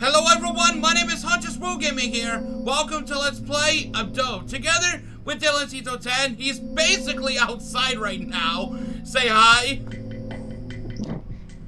Hello everyone, my name is Woo Gaming here. Welcome to Let's Play Abode. Together with Dillancito 10, he's basically outside right now. Say hi.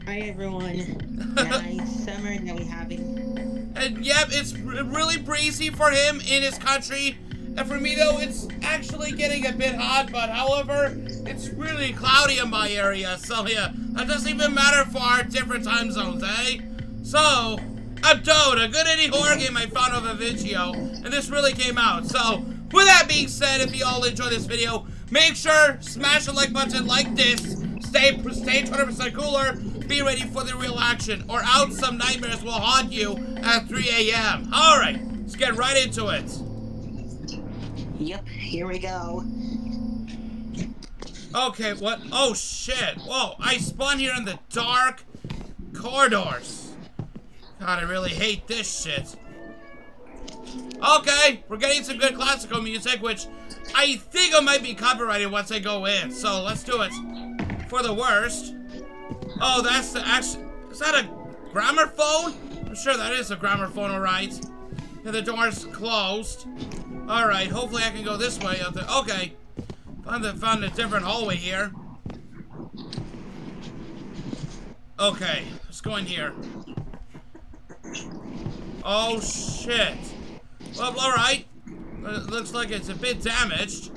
Hi everyone. nice summer that we having. And yep, it's really breezy for him in his country. And for me though, it's actually getting a bit hot, but however, it's really cloudy in my area. So yeah, that doesn't even matter for our different time zones, eh? So, Abode, a good indie horror game I found of a video, and this really came out. So, with that being said, if you all enjoyed this video, make sure smash the like button like this. Stay, stay 20% cooler. Be ready for the real action, or out some nightmares will haunt you at 3 a.m. All right, let's get right into it. Yep, here we go. Okay, what? Oh shit! Whoa! I spawned here in the dark corridors. God, I really hate this shit. Okay, we're getting some good classical music, which I think it might be copyrighted once I go in. So let's do it. For the worst. Oh, that's the actually. Is that a gramophone? I'm sure that is a gramophone, alright. The door's closed. Alright, hopefully I can go this way. Up there. Okay. Found, the, found a different hallway here. Okay, let's go in here. Oh, shit. Well, alright. It looks like it's a bit damaged.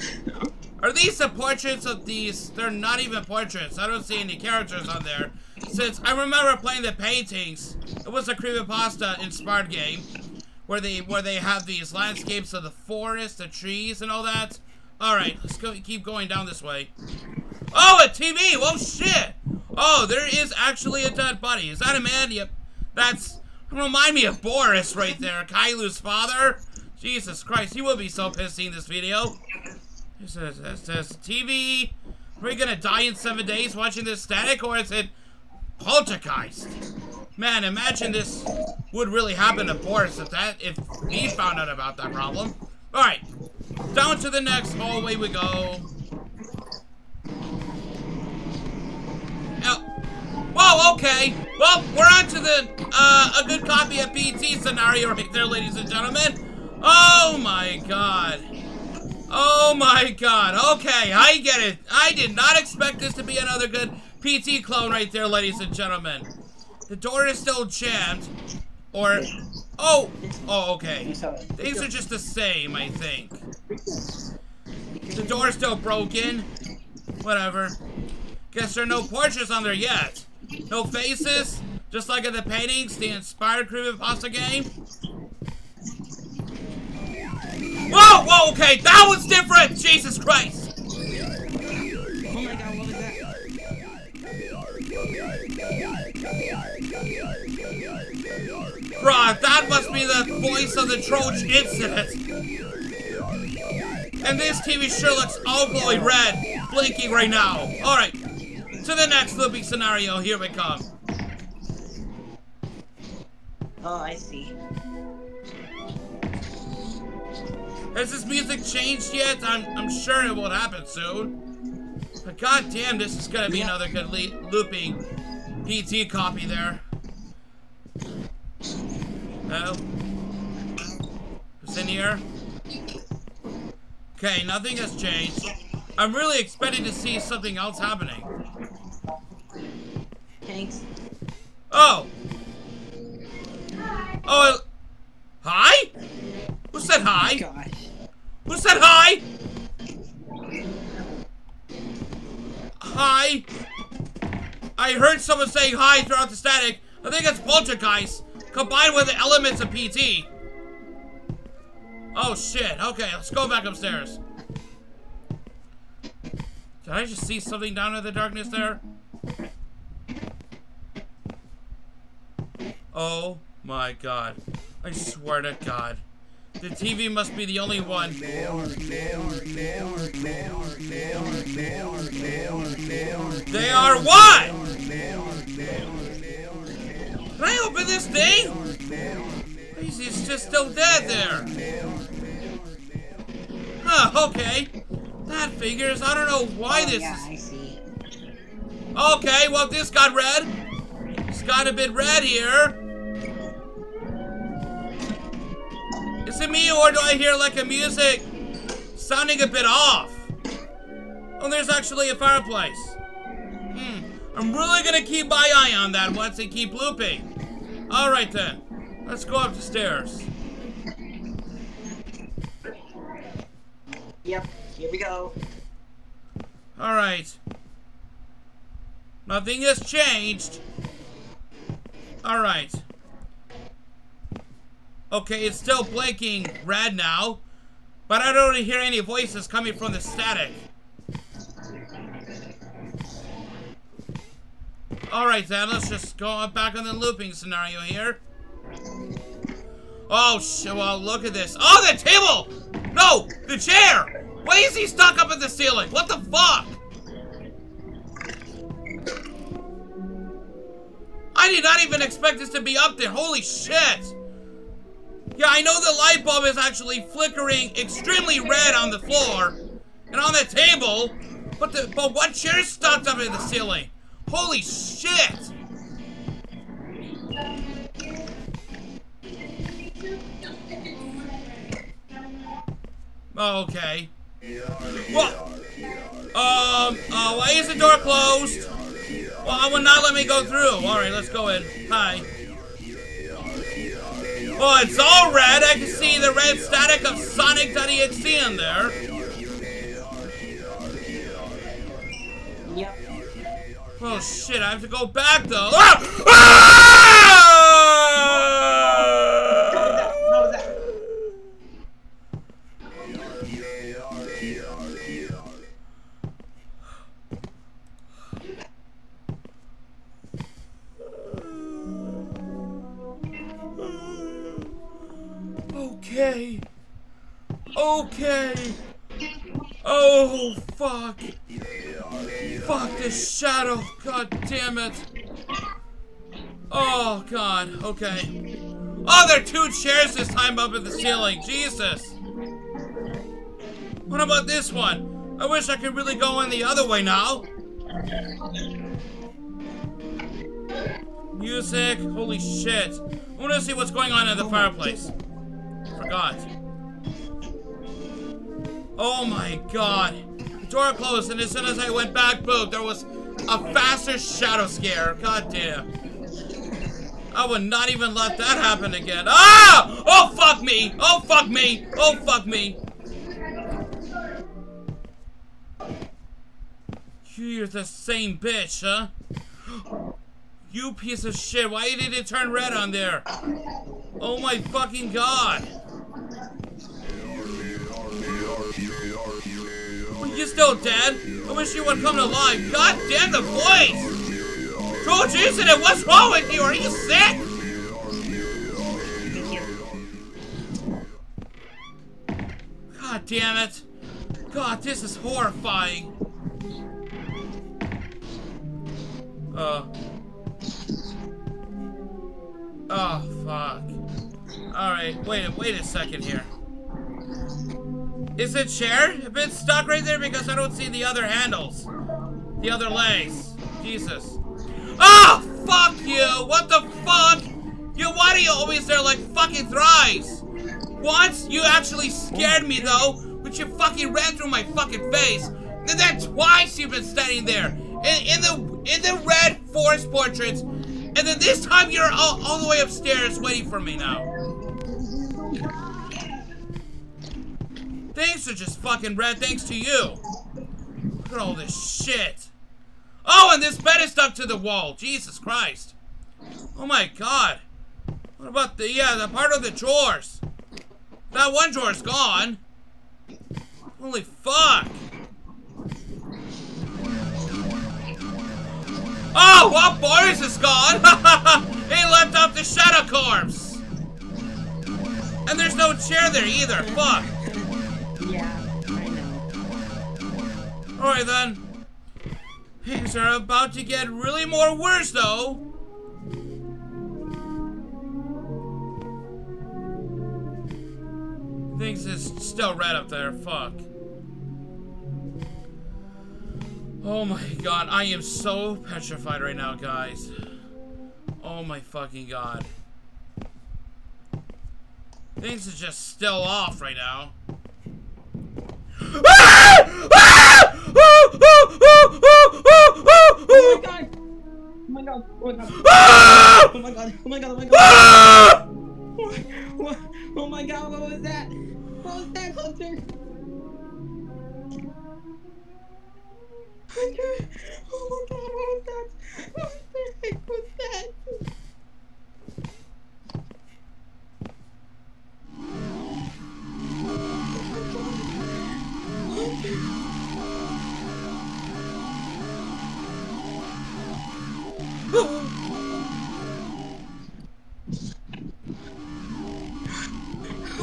Are these the portraits of these? They're not even portraits. I don't see any characters on there. Since I remember playing the paintings, it was a creepypasta inspired game where they where they have these landscapes of the forest, the trees, and all that. All right, let's go. Keep going down this way. Oh, a TV! Oh shit! Oh, there is actually a dead body. Is that a man? Yep. That's remind me of Boris right there, Kailu's father. Jesus Christ, he will be so pissed seeing this video. It says, it says TV. Are we gonna die in seven days watching this static, or is it poltergeist? Man, imagine this would really happen to Boris if that if he found out about that problem. Alright. Down to the next hallway we go. Okay. Well, we're on to the, uh, a good copy of PT scenario right there, ladies and gentlemen. Oh my god. Oh my god. Okay, I get it. I did not expect this to be another good PT clone right there, ladies and gentlemen. The door is still jammed. Or, oh, oh, okay. These are just the same, I think. The door's still broken. Whatever. Guess there are no portraits on there yet. No faces? Just like in the paintings, the inspired creepypasta game? Whoa, whoa, okay, that was different! Jesus Christ! Oh my god, what was that? Bruh, that must be the voice of the Trojan incident. And this TV sure looks glowing red, blinking right now. Alright, to the next looping scenario, here we come. Oh, I see. Has this music changed yet? I'm, I'm sure it will happen soon. But god damn, this is gonna be Yeah. another good looping PT copy there. Oh. Who's in here? Okay, nothing has changed. I'm really expecting to see something else happening. Thanks. Oh! Oh, hi? Who said oh hi? Gosh. Who said hi? Hi. I heard someone saying hi throughout the static. I think it's poltergeist combined with the elements of PT. Oh shit. Okay, let's go back upstairs. Did I just see something down in the darkness there? Oh my god. I swear to god. The TV must be the only one. They are what? Can I open this thing? He's, just still dead there. Huh, okay. That figures. I don't know why oh, this yeah, is. I see. Okay, well, this got red. It's got a bit red here. Is it me or do I hear like a music sounding a bit off? Oh, there's actually a fireplace. Hmm. I'm really gonna keep my eye on that once they keep looping. Alright then. Let's go up the stairs. Yep, here we go. Alright. Nothing has changed. Alright. Okay, it's still blinking red now. But I don't hear any voices coming from the static. Alright then, let's just go back on the looping scenario here. Oh, shit, well, look at this. Oh, the table! No, the chair! Why is he stuck up in the ceiling? What the fuck? I did not even expect this to be up there. Holy shit! Yeah, I know the light bulb is actually flickering extremely red on the floor and on the table, but the but one chair's stuck up in the ceiling. Holy shit! Okay. What? Um, uh, why is the door closed? Well, I will not let me go through. Alright, let's go in. Hi. Oh, it's all red. I can see the red static of Sonic.exe in there. Yep. Oh shit, I have to go back though. Ah! Ah! Shadow. God damn it. Oh, God. Okay. Oh, there are two chairs this time up in the ceiling. Jesus. What about this one? I wish I could really go in the other way now. Music. Holy shit. I want to see what's going on in the fireplace. Forgot. Oh my god. The door closed, and as soon as I went back, boom, there was a faster shadow scare. God damn. I would not even let that happen again. Ah! Oh, fuck me! Oh, fuck me! Oh, fuck me! You're the same bitch, huh? You piece of shit, why did it turn red on there? Oh my fucking god! You still dead? I wish you would come to life. God damn the voice! Joel Jason, what's wrong with you? Are you sick? God damn it. God, this is horrifying. Uh. Oh, fuck. Alright, wait, wait a second here. Is the chair a bit stuck right there because I don't see the other handles? The other legs. Jesus. Oh, fuck you! What the fuck? You, why do you always there like fucking thrice? Once you actually scared me though, which you fucking ran through my fucking face. And then twice you've been standing there in, in the in the red forest portraits, and then this time you're all, all the way upstairs waiting for me now. Thanks to just fucking red, thanks to you. Look at all this shit. Oh, and this bed is stuck to the wall. Jesus Christ. Oh my god. What about the, yeah, the part of the drawers? That one drawer's gone. Holy fuck. Oh, well, Boris is gone. he left off the Shadow Corpse. And there's no chair there either. Fuck. Yeah, I know. Alright then. Things are about to get really more worse though. Things is still red up there. Fuck. Oh my god, I am so petrified right now, guys. Oh my fucking god. Things are just still off right now. Ah! Ah! Oh, oh, oh, oh, oh, Oh oh, my god! Oh my god! Oh my god! Ah! Oh my god! Oh my god! Oh my god! Ah! Oh my god! What was that? What was that, Hunter? Hunter!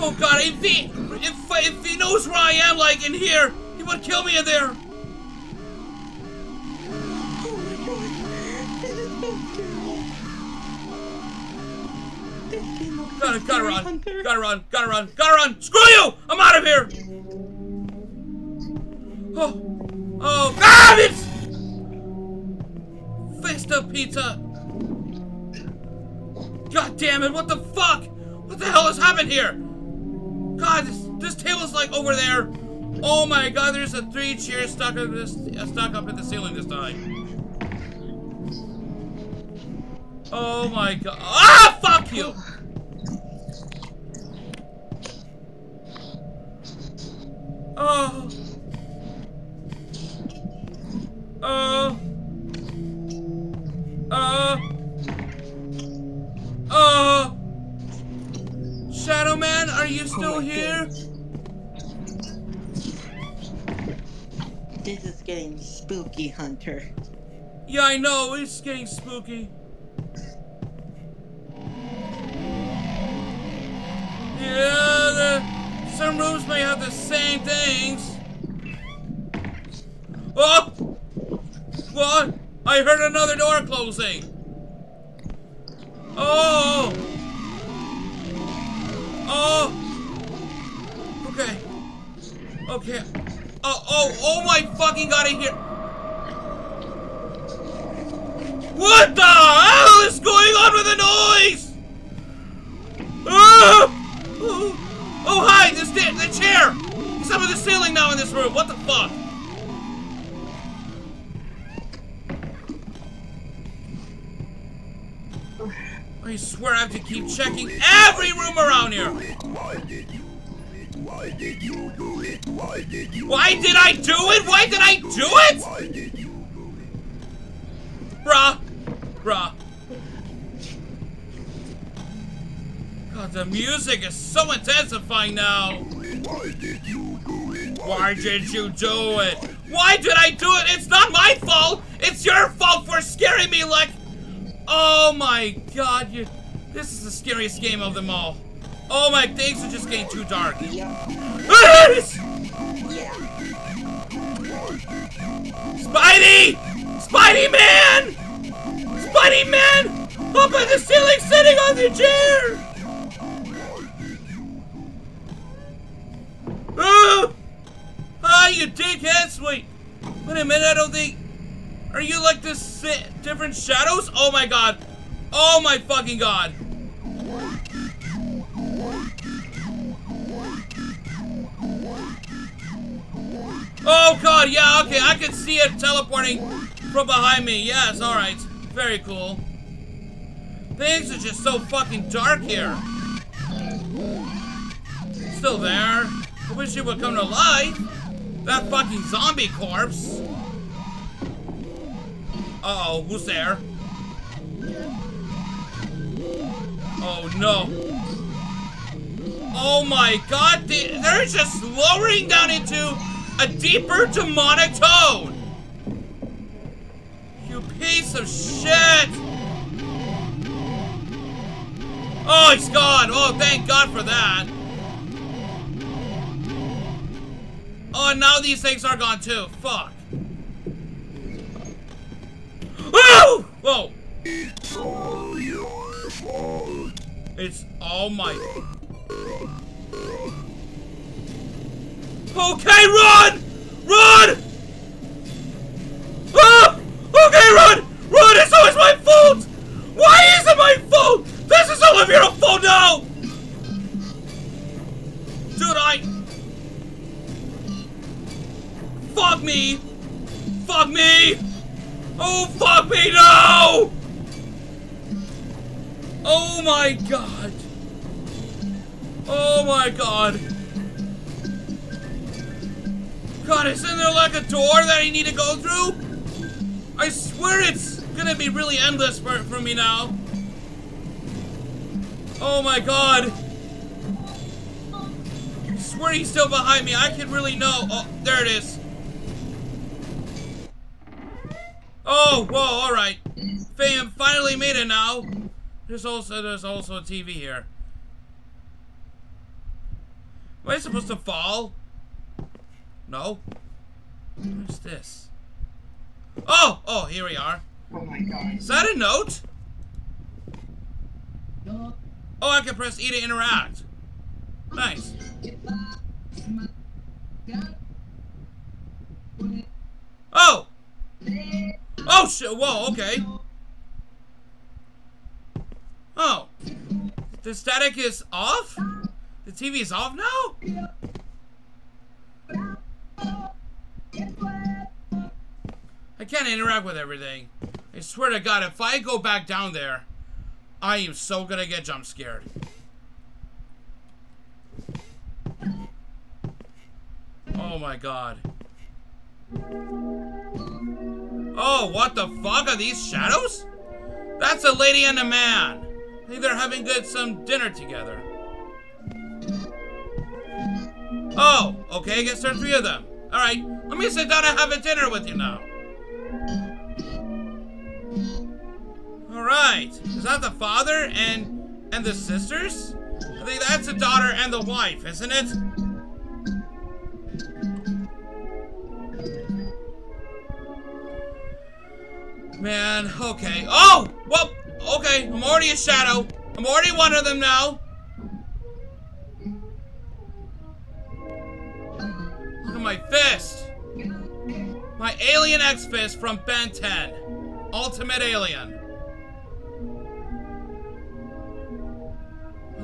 Oh god, if he if if he knows where I am like in here, he would kill me in there. Gotta gotta run. Gotta run. Gotta run. Gotta run. Screw you! I'm out of here. Oh, oh god! It's fist of pizza. God damn it! What the fuck? What the hell has happened here? God, this this table's like over there. Oh my god! There's a three chairs stuck in this uh, stuck up in the ceiling this time. Oh my god! Ah! Fuck you! Oh. Oh. Oh. Oh. Shadow Man, are you oh still my here? This is getting spooky, Hunter. Yeah, I know. It's getting spooky. Yeah, the, some rooms may have the same things. Oh! What? I heard another door closing. Oh! Oh! Okay. Okay. Oh, oh, oh my fucking god, I hear. What the hell is going on with the noise? Ah! Oh, oh, hi, this the, chair. He's up in the ceiling now in this room. What the fuck? I swear I have to keep checking every room around here. Why did you do it? Why did you do it? Why did you Why did I do it? Why did I do it? Why did you do it? Bruh. Bruh. God, the music is so intensifying now. Why did you do it? Why did you do it? Why did I do it? It's not my fault. It's your fault for scaring me like... Oh my god, you... This is the scariest game of them all. Oh my, things are just getting too dark. Spidey! Spidey Man! Spidey Man! Up on the ceiling sitting on the chair! Ah! Ah, you dickheads! Wait, wait a minute, I don't think... Are you like this si- different shadows? Oh my god. Oh my fucking god. Oh god, yeah, okay, I can see it teleporting from behind me. Yes, alright. Very cool. Things are just so fucking dark here. Still there. I wish it would come to life. That fucking zombie corpse. Uh oh, who's there? Oh no. Oh my god, they, they're just lowering down into a deeper demonic tone. You piece of shit. Oh, he's gone. Oh, thank God for that. Oh, now these things are gone too. Fuck. Oh! Whoa! It's all your fault. It's all my. Okay, run! Run! My god. Oh my god. God, isn't there like a door that I need to go through? I swear it's gonna be really endless for, for me now. Oh my god. I swear he's still behind me. I can really know. Oh, there it is. Oh, whoa, alright. Fam finally made it now. There's also there's also a TV here. Am I supposed to fall? No. What's this? Oh! Oh, here we are. Oh my god. Is that a note? No. Oh, I can press E to interact. Nice. Oh! Oh, shit. Whoa, okay. The static is off? The TV is off now? I can't interact with everything. I swear to God, if I go back down there, I am so gonna get jump scared. Oh my god. Oh, what the fuck? Are these shadows? That's a lady and a man. Think they're having good some dinner together. Oh, okay, I guess there are three of them. Alright, let me sit down and have a dinner with you now. Alright, is that the father and and the sisters? I think that's the daughter and the wife, isn't it? Man, okay. Oh! Well, okay, I'm already a shadow. I'm already one of them now. Look at my fist. My Alien X Fist from Ben 10. Ultimate Alien.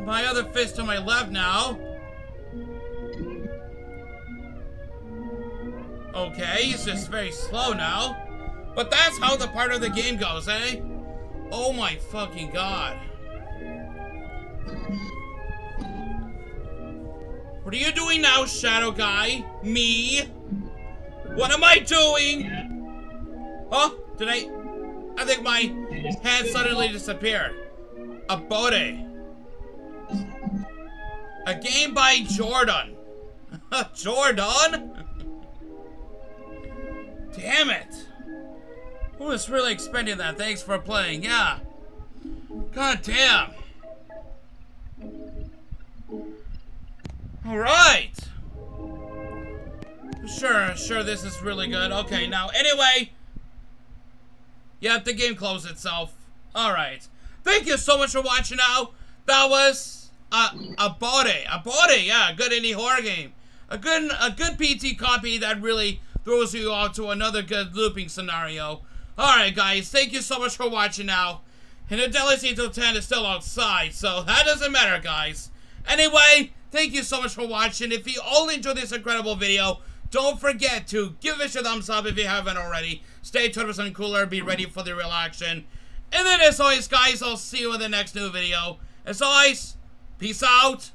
My other fist to my left now. Okay, he's just very slow now. But that's how the part of the game goes, eh? Oh my fucking god. What are you doing now, Shadow Guy? Me? What am I doing? Huh? Did I... I think my hand suddenly disappeared. Abode. A game by Jordon. Jordon? Damn it. Who was really expending that? Thanks for playing, yeah. God damn. Alright. Sure, sure, this is really good. Okay, now, anyway. Yep, the game closed itself. Alright. Thank you so much for watching now. That was a, a body. A body, yeah, a good indie horror game. A good, a good PT copy that really throws you out to another good looping scenario. Alright, guys, thank you so much for watching now. And the Dillancito 10 is still outside, so that doesn't matter, guys. Anyway, thank you so much for watching. If you all enjoyed this incredible video, don't forget to give us a thumbs up if you haven't already. Stay 20% cooler, be ready for the real action. And then, as always, guys, I'll see you in the next new video. As always, peace out.